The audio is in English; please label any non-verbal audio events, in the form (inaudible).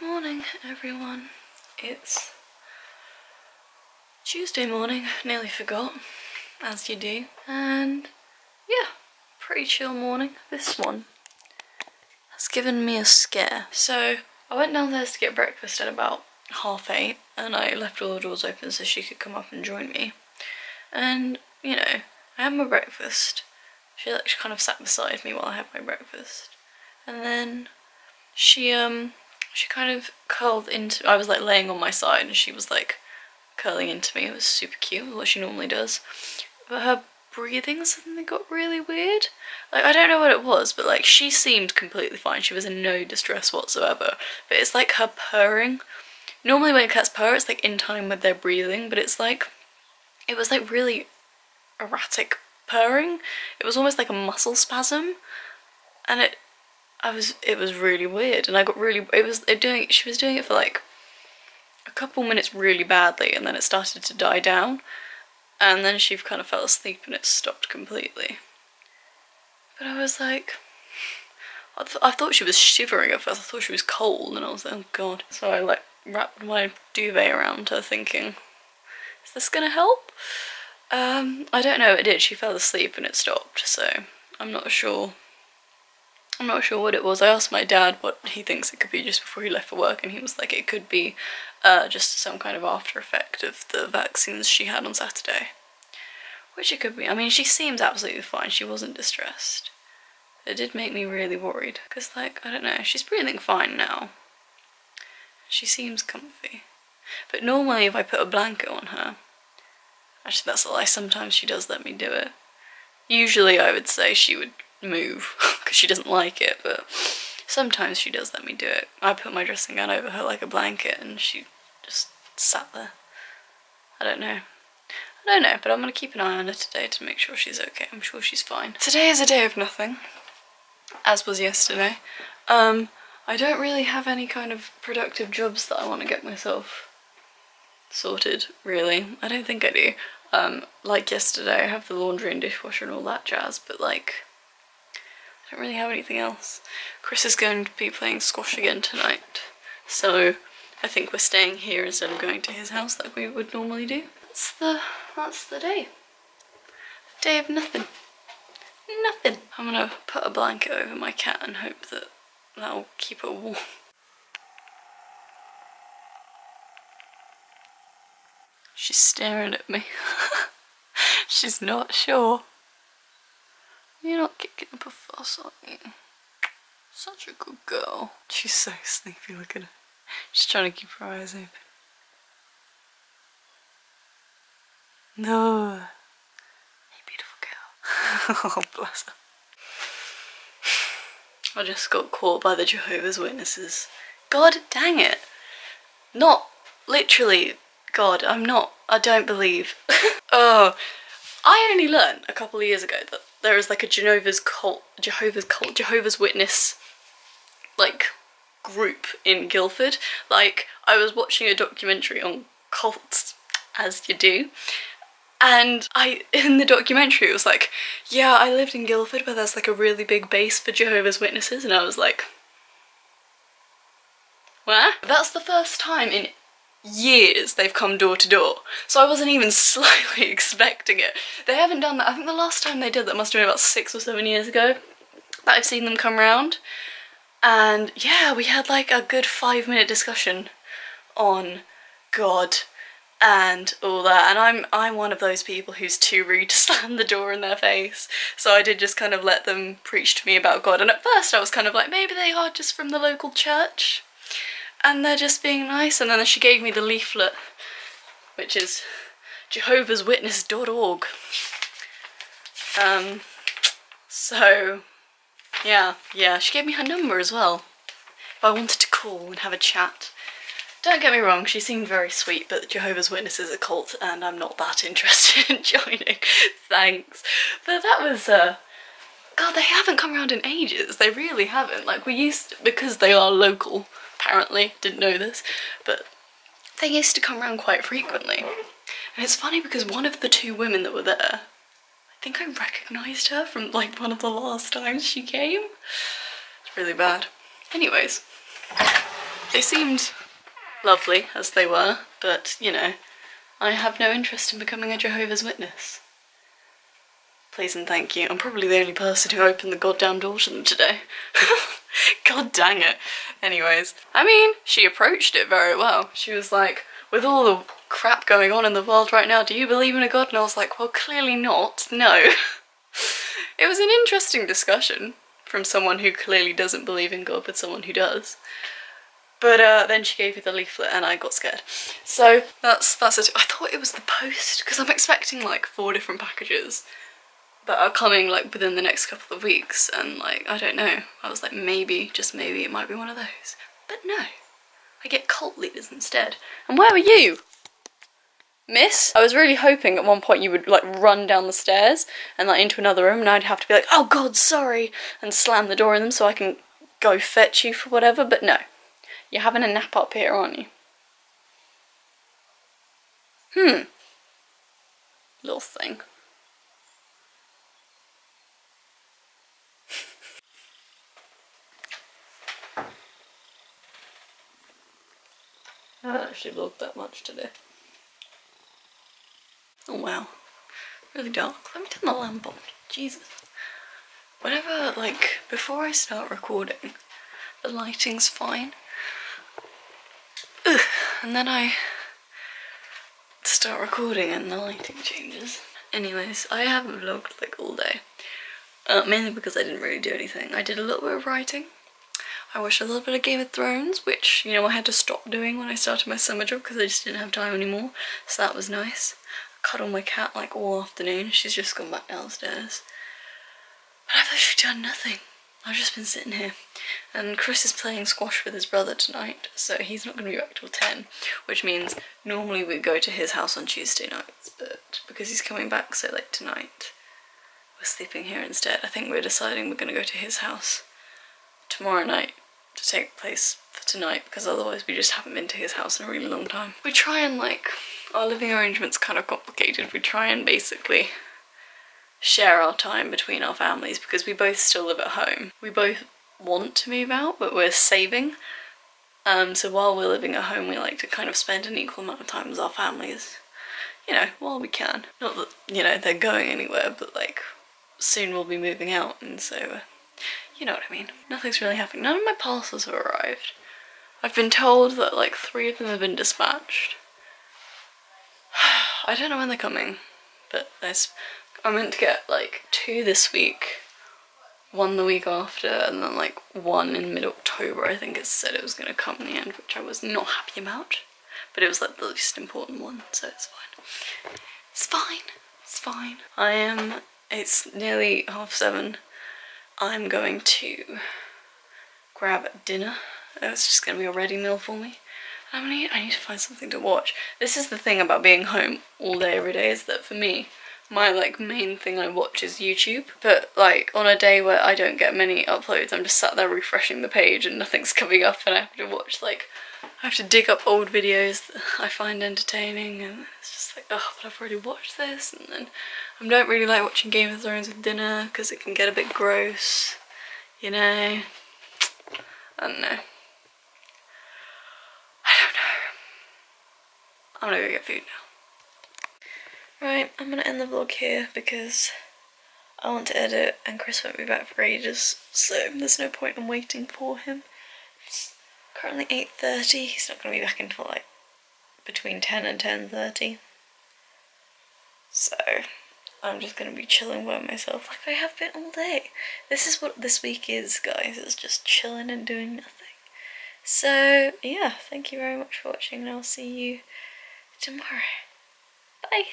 Good morning, everyone. It's Tuesday morning, nearly forgot, as you do. And yeah, pretty chill morning. This one has given me a scare. So I went downstairs to get breakfast at about half eight and I left all the doors open so she could come up and join me. And, you know, I had my breakfast. She like kind of sat beside me while I had my breakfast. And then she um she kind of curled into I was like laying on my side and she was like curling into me. It was super cute, what she normally does. But her breathing suddenly got really weird. Like I don't know what it was, but like she seemed completely fine. She was in no distress whatsoever. But it's like her purring. Normally when cats purr, it's like in time with their breathing, but it's like it was like really erratic purring. It was almost like a muscle spasm. And it I was it was really weird and I got really it was doing she was doing it for like a couple minutes really badly and then it started to die down and then she kind of fell asleep and it stopped completely. But I was like I, th I thought she was shivering at first, I thought she was cold and I was like oh god. So I like wrapped my duvet around her thinking is this gonna help? Um, I don't know, it did. She fell asleep and it stopped, so I'm not sure I'm not sure what it was. I asked my dad what he thinks it could be just before he left for work, and he was like, it could be uh, just some kind of after effect of the vaccines she had on Saturday. Which it could be. I mean, she seems absolutely fine. She wasn't distressed. It did make me really worried, because, like, I don't know, she's breathing fine now. She seems comfy. But normally, if I put a blanket on her, actually, that's a lie, sometimes she does let me do it. Usually, I would say she would move (laughs) because she doesn't like it, but sometimes she does let me do it. I put my dressing gown over her like a blanket and she just sat there. I don't know. I don't know, but I'm going to keep an eye on her today to make sure she's okay. I'm sure she's fine. Today is a day of nothing, as was yesterday. Um, I don't really have any kind of productive jobs that I want to get myself sorted, really. I don't think I do. Um, like yesterday, I have the laundry and dishwasher and all that jazz, but like, don't really have anything else. Chris is going to be playing squash again tonight, so I think we're staying here instead of going to his house like we would normally do. That's the that's the day. Day of nothing. Nothing. I'm gonna put a blanket over my cat and hope that that'll keep her warm. She's staring at me. (laughs) She's not sure. You're not kicking up a fuss, are you? Such a good girl. She's so sleepy, look at her. She's trying to keep her eyes open. No. Hey, beautiful girl. (laughs) oh, bless her. I just got caught by the Jehovah's Witnesses. God dang it. Not literally, God, I'm not, I don't believe. (laughs) oh, I only learned a couple of years ago that there is like a Jehovah's cult, Jehovah's cult, Jehovah's Witness like group in Guildford. Like I was watching a documentary on cults, as you do, and I (laughs) in the documentary it was like, yeah, I lived in Guildford, but there's like a really big base for Jehovah's Witnesses, and I was like, where? That's the first time in years they've come door to door. So I wasn't even (laughs) slightly expecting it. They haven't done that. I think the last time they did that must have been about six or seven years ago that I've seen them come round. And yeah, we had like a good five minute discussion on God and all that and I'm I'm one of those people who's too rude to (laughs) slam the door in their face so I did just kind of let them preach to me about God and at first I was kind of like maybe they are just from the local church and they're just being nice and then she gave me the leaflet which is jehovahswitness.org um so yeah yeah she gave me her number as well if I wanted to call and have a chat don't get me wrong, she seemed very sweet, but Jehovah's Witness is a cult and I'm not that (laughs) interested in joining. Thanks. But that was, uh, God, they haven't come around in ages. They really haven't. Like, we used, to, because they are local, apparently, didn't know this, but they used to come around quite frequently. And it's funny because one of the two women that were there, I think I recognised her from like one of the last times she came. It's really bad. Anyways, They seemed lovely as they were, but you know, I have no interest in becoming a Jehovah's Witness. Please and thank you. I'm probably the only person who opened the goddamn door to them today. (laughs) God dang it. Anyways, I mean, she approached it very well. She was like, with all the crap going on in the world right now, do you believe in a god? And I was like, well, clearly not. No. (laughs) it was an interesting discussion from someone who clearly doesn't believe in God with someone who does. But uh, then she gave me the leaflet and I got scared. So that's that's it. I thought it was the post because I'm expecting like four different packages that are coming like within the next couple of weeks and like I don't know. I was like maybe just maybe it might be one of those. But no. I get cult leaders instead. And where were you? Miss? I was really hoping at one point you would like run down the stairs and like into another room and I'd have to be like oh god sorry and slam the door in them so I can go fetch you for whatever. But no. You're having a nap up here aren't you? Hmm. Little thing actually vlogged that much today. Oh wow. Really dark. Let me turn the lamp on. Jesus. Whenever, like, before I start recording, the lighting's fine. Ugh. And then I start recording and the lighting changes. Anyways, I haven't vlogged like all day. Uh, mainly because I didn't really do anything. I did a little bit of writing I watched a little bit of Game of Thrones, which, you know, I had to stop doing when I started my summer job because I just didn't have time anymore. So that was nice. I cuddled my cat like all afternoon. She's just gone back downstairs. But I've literally done nothing. I've just been sitting here. And Chris is playing squash with his brother tonight, so he's not going to be back till 10, which means normally we go to his house on Tuesday nights, but because he's coming back so late tonight, we're sleeping here instead. I think we're deciding we're going to go to his house tomorrow night to take place for tonight because otherwise we just haven't been to his house in a really long time. We try and like, our living arrangement's kind of complicated. We try and basically share our time between our families because we both still live at home. We both want to move out but we're saving. Um, so while we're living at home we like to kind of spend an equal amount of time as our families. You know, while we can. Not that, you know, they're going anywhere but like soon we'll be moving out and so you know what I mean. Nothing's really happening. None of my parcels have arrived. I've been told that like three of them have been dispatched. (sighs) I don't know when they're coming, but there's, I meant to get like two this week, one the week after, and then like one in mid-October. I think it said it was going to come in the end, which I was not happy about. But it was like the least important one, so it's fine. It's fine. It's fine. I am, it's nearly half seven. I'm going to grab dinner. It's just going to be a ready meal for me. I need, I need to find something to watch. This is the thing about being home all day every day is that for me, my like main thing I watch is YouTube. But like on a day where I don't get many uploads, I'm just sat there refreshing the page and nothing's (laughs) coming up and I have to watch like, I have to dig up old videos that I find entertaining and it's just like, oh, but I've already watched this and then I don't really like watching Game of Thrones with dinner because it can get a bit gross, you know. I don't know. I don't know. I'm gonna go get food now. Right, I'm gonna end the vlog here because I want to edit and Chris won't be back for ages, so there's no point in waiting for him. It's currently 8.30, he's not gonna be back until like between 10 and 10.30. So, I'm just gonna be chilling by myself like I have been all day. This is what this week is, guys. It's just chilling and doing nothing. So, yeah, thank you very much for watching and I'll see you tomorrow. Bye!